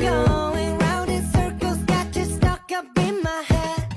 Going round in circles, got you stuck up in my head.